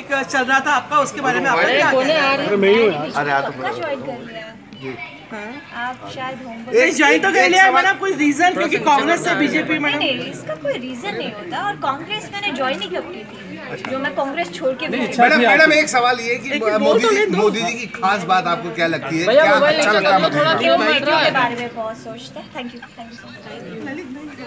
एक चल रहा था आपका उसके बारे में अरे अरे ज्वाइन आप ज्वाइन तो कर लिया हाँ, तो मैडम कोई रीजन क्योंकि कांग्रेस से बीजेपी में इसका कोई रीजन नहीं होता। और कांग्रेस मैंने ज्वाइन ही कब की थी अच्छा। जो मैं कांग्रेस छोड़ के मैडम मैडम एक सवाल ये कि मोदी जी तो तो मोदी जी की खास बात आपको क्या लगती है? क्या अच्छा लगता है मोदी के? बारे में बहुत सोचते हैं। Thank you thank you